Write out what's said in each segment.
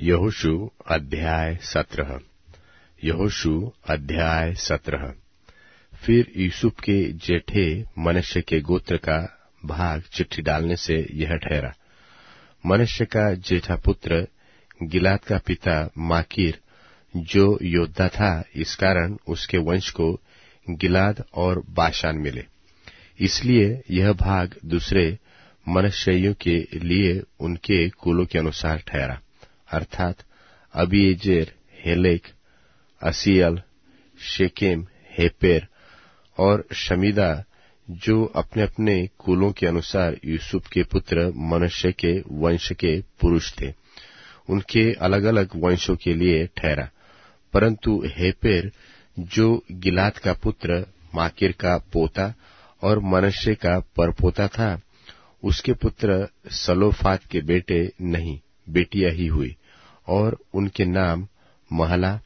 यहोशु अध्याय सत्रह। यहोशु अध्याय सत्रह। फिर यूसुफ के जेठे मनुष्य के गोत्र का भाग चिट्ठी डालने से यह ठहरा। मनुष्य का जेठा पुत्र गिलाद का पिता माकिर, जो योद्धा था, इस कारण उसके वंश को गिलाद और बाशान मिले। इसलिए यह भाग दूसरे मनुष्यों के लिए उनके कुलों के अनुसार ठहरा। अर्थात Abiezer, Helek, Asriel, Shechem, Hepher और शमीदा, जो अपने अपने कुलों के अनुसार यूसुफ के पुत्र मनुष्य के वंश के पुरुष थे। उनके अलग अलग वंशों के लिए ठहरा। परंतु हेपेर, जो गिलाद का पुत्र, माकिर का पोता और मनुष्य का परपोता था, उसके पुत्र सलोफात के बेटे नहीं। बेटियाँ ही हुई और उनके नाम महला,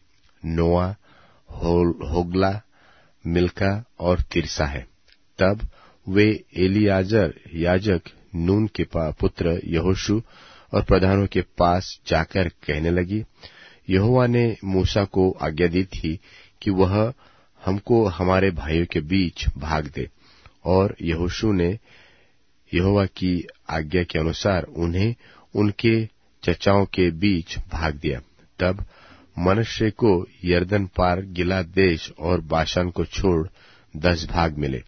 नोआ होगला मिल्का और तिरसा है। तब वे एलियाजर याजक नून के पुत्र यहोशु और प्रधानों के पास जाकर कहने लगी, यहोवा ने मूसा को आज्ञा दी थी कि वह हमको हमारे भाइयों के बीच भाग दे और यहोशु ने यहोवा की आज्ञा के अनुसार उन्हें उनके चचाओं के बीच भाग दिया। तब मनुष्य को यर्दन पार गिला देश और बाशान को छोड़ दस भाग मिले,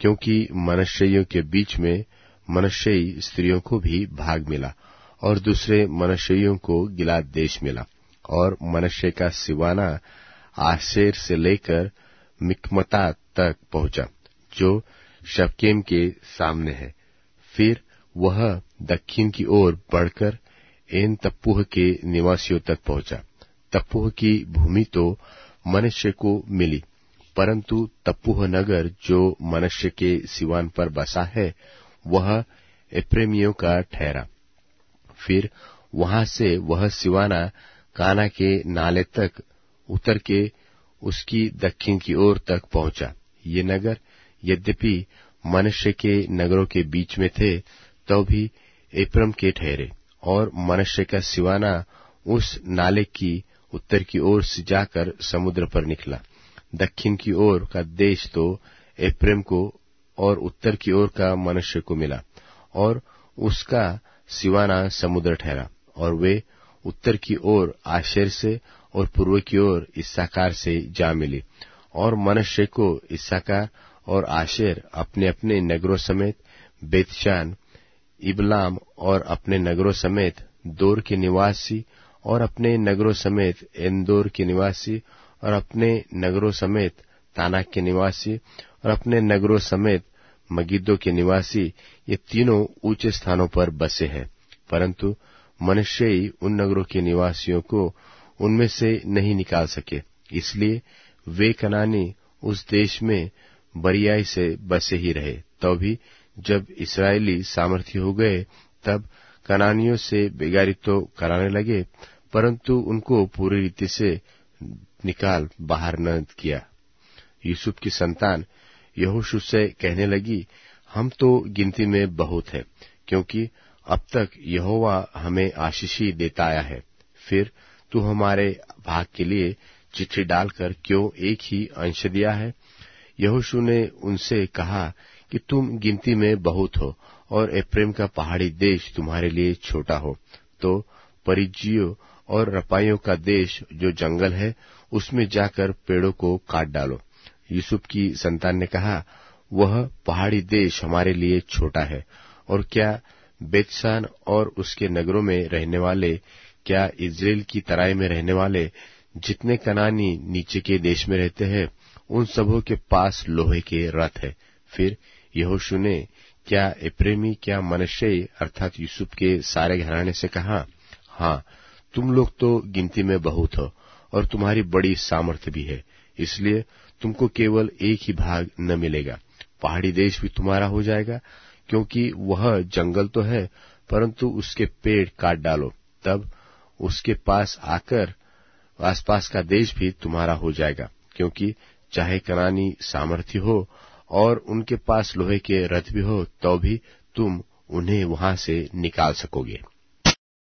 क्योंकि मनुष्यों के बीच में मनुष्यी स्त्रियों को भी भाग मिला और दूसरे मनुष्यों को गिलाद देश मिला और मनुष्य का सिवाना आशेर से लेकर मिकमता तक पहुँचा, जो शबकेम के सामने है। फिर वह दक्षिण की ओर बढ़कर एन तप्पूह के निवासियों तक पहुँचा। तप्पूह की भूमि तो मनुष्य को मिली, परंतु तप्पूह नगर जो मनुष्य के सिवान पर बसा है, वह एप्रेमियों का ठहरा। फिर वहाँ से वह सिवाना काना के नाले तक उतर के उसकी दक्षिण की ओर तक पहुँचा। ये नगर यद्यपि मनुष्य के नगरों के बीच में थे तो भी एप्रम के ठहरे। और मनुष्य का सिवाना उस नाले की उत्तर की ओर से जाकर समुद्र पर निकला। दक्षिण की ओर का देश तो एप्रेम को और उत्तर की ओर का मनुष्य को मिला और उसका सिवाना समुद्र ठहरा और वे उत्तर की ओर आशेर से और पूर्व की ओर इस्साकार से जा मिली और मनुष्य को इस्साकार और आशेर अपने अपने नगरों समेत बेतशान इबलाम और अपने नगरों समेत दौर के निवासी और अपने नगरों समेत इंदौर के निवासी और अपने नगरों समेत ताना के निवासी और अपने नगरों समेत मगिद्दो के निवासी ये तीनों ऊँचे स्थानों पर बसे हैं। परंतु मनुष्य ही उन नगरों के निवासियों को उनमें से नहीं निकाल सके। इसलिए वे कनानी उस देश में बरियाई से बसे ही रहे। तो भी जब इसराइली सामर्थ्य हो गए, तब कनानियों से बेगारी तो कराने लगे, परंतु उनको पूरी रीति से निकाल बाहर न किया। यूसुफ की संतान यहोशु से कहने लगी, हम तो गिनती में बहुत है, क्योंकि अब तक यहोवा हमें आशीषी देता आया है। फिर तू हमारे भाग के लिए चिट्ठी डालकर क्यों एक ही अंश दिया है? यहोशु ने उनसे कहा कि तुम गिनती में बहुत हो और एप्रेम का पहाड़ी देश तुम्हारे लिए छोटा हो। तो परिजियो और रपाइयों का देश जो जंगल है, उसमें जाकर पेड़ों को काट डालो। यूसुफ की संतान ने कहा, वह पहाड़ी देश हमारे लिए छोटा है, और क्या बेतसान और उसके नगरों में रहने वाले, क्या इजराइल की तराई में रहने वाले, जितने कनानी नीचे के देश में रहते हैं, उन सबों के पास लोहे के रथ है। फिर यहोशु ने, क्या एप्रेमी, क्या मनुष्य अर्थात यूसुफ के सारे घराने से कहा हाँ तुम लोग तो गिनती में बहुत हो, और तुम्हारी बड़ी सामर्थ्य भी है, इसलिए तुमको केवल एक ही भाग न मिलेगा। पहाड़ी देश भी तुम्हारा हो जाएगा, क्योंकि वह जंगल तो है, परंतु उसके पेड़ काट डालो, तब उसके पास आकर आसपास का देश भी तुम्हारा हो जाएगा, क्योंकि चाहे कनानी सामर्थ्य हो और उनके पास लोहे के रथ भी हो तो भी तुम उन्हें वहाँ से निकाल सकोगे।